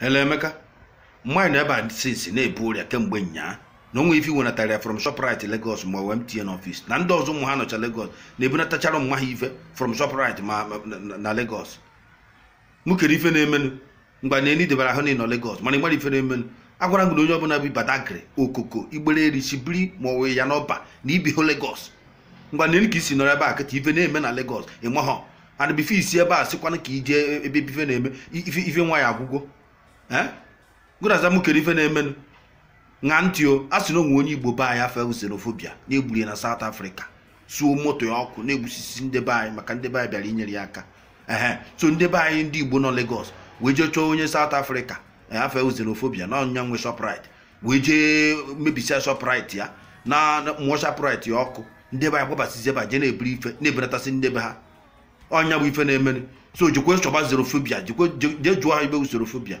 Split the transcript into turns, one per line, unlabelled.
hele emeka mmanya na ebe a sinsi na-ebu ọrịa kemgbe nyaa na onwe ife iwenatara ya from shoprite lagos ma wee mtie n'ọfis na ndị ọzọ ụmụ ha nọcha lagos na-ebunatachara ụmụ ha ife from shoprite ma na- lagos. Mụ ife na-emenụ mgbe na eni debara ahụ nọ lagos mana ịgbara ife na-emenụ agwara m na onye ọbụla bi badagri okoko igbere eri shibiri ma ọ wee ya n'ọba na ibi hụ lagos. Ngwa na eni ka isi nọrọ ebe a kịta ife na-eme na lagos ịmahọ ana bife isi ebe a sịkwana ka ije ebe ife na-eme ife nwa ya agwụgwọ. Ee gụraza mụ kere ife na-emenụ. Ṅa ntị o a sị na onwe onye igbo be anyị afọ xenofobia na-egburi ya na south africa suo moto ya ọkụ na-egbusisi ndị be anyị maka ndị be anyị bịara inyere ya aka. Ehe so ndị be anyị ndị igbo nọ lagos wee jee chọọ onye south africa ee, afọ xenofobia na ọnya nwe shoprite wee jee mebisia shoprite ya na mụọ shoprite ya ọkụ. Ndị be anyị gbabasizi ebe jee na-eburu ife na-ebenatasị ndị be ha. Ọnya bụ ife na-emenụ. So jekwe chọba je- jee jụọ ha ibe xenofobia